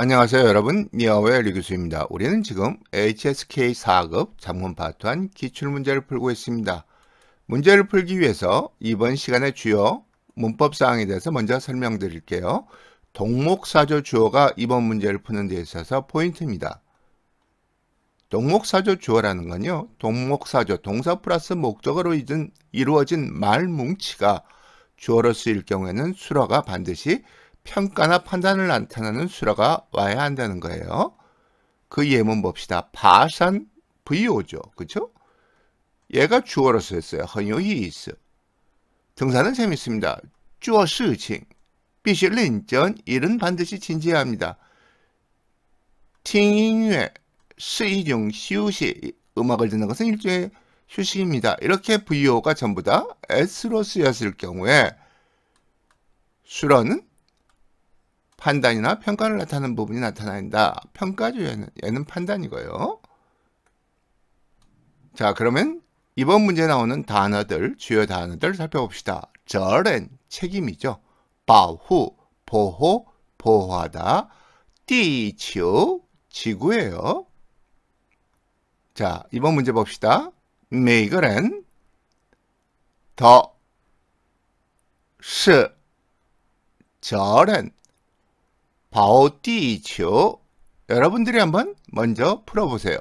안녕하세요 여러분 니아오의 리교수입니다. 우리는 지금 HSK 4급 작문 파트 1 기출문제를 풀고 있습니다. 문제를 풀기 위해서 이번 시간의 주요 문법사항에 대해서 먼저 설명드릴게요. 동목사조 주어가 이번 문제를 푸는 데 있어서 포인트입니다. 동목사조 주어라는 건요. 동목사조 동사 플러스 목적어로 이루어진 말 뭉치가 주어로 쓰일 경우에는 수어가 반드시 평가나 판단을 나타내는 수라가 와야 한다는 거예요. 그 예문 봅시다. 파산 VO죠. 그쵸? 얘가 주어로 쓰였어요. 헌요이 이스. 등산은 재밌습니다. 주어스칭. 비실린전 일은 반드시 진지해야 합니다. 팅잉乐 스이종, 시우시. 음악을 듣는 것은 일종의 휴식입니다. 이렇게 VO가 전부 다 S로 쓰였을 경우에 수라는 판단이나 평가를 나타내는 부분이 나타난다. 평가죠. 얘는, 판단이고요. 자, 그러면 이번 문제에 나오는 단어들, 주요 단어들 살펴봅시다. 저렌, 책임이죠. 바후, 보호, 보호하다. 띠치오, 지구예요. 자, 이번 문제 봅시다. 메이거렌, 더, 시, 저렌, 바오띠이치오 여러분들이 한번 먼저 풀어보세요.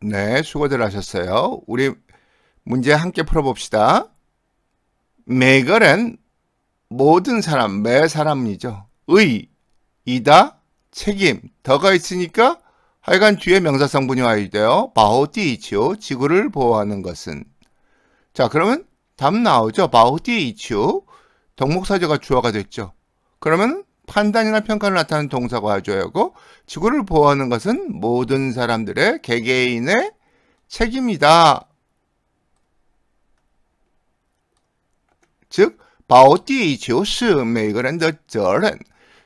네, 수고들 하셨어요. 우리 문제 함께 풀어봅시다. 매거는 모든 사람, 매 사람이죠. 의, 이다, 책임, 더가 있으니까 하여간 뒤에 명사성분이 와야 돼요. 바오디이치오, 지구를 보호하는 것은. 자, 그러면 답 나오죠. 바오디이치오, 덕목사제가 주어가 됐죠. 그러면 판단이나 평가를 나타내는 동사가 와줘야 하고 지구를 보호하는 것은 모든 사람들의 개개인의 책임이다. 즉, 바오디이치오 스 메이그랜드 절은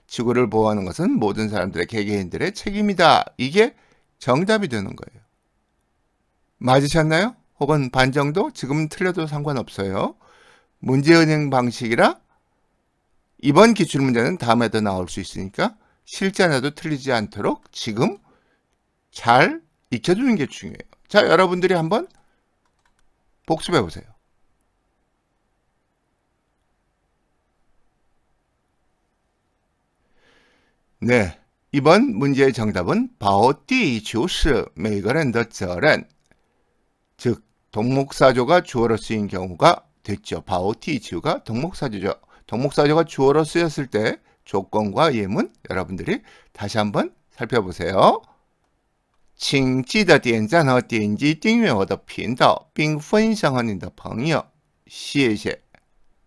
지구를 보호하는 것은 모든 사람들의 개개인들의 책임이다. 이게 정답이 되는 거예요. 맞으셨나요? 혹은 반 정도? 지금 틀려도 상관없어요. 문제은행 방식이라 이번 기출문제는 다음에도 나올 수 있으니까 실전에도 틀리지 않도록 지금 잘 익혀두는 게 중요해요. 자, 여러분들이 한번 복습해 보세요. 네, 이번 문제의 정답은 바오띠 주스 메이거랜더 저렌 즉 동목사조가 주어로 쓰인 경우가 됐죠. 바오티 지우가 동목사조죠. 동목사조가 주어로 쓰였을 때 조건과 예문 여러분들이 다시 한번 살펴보세요. 请记得点赞和点击订阅我的频道，并分享和你的朋友。谢谢。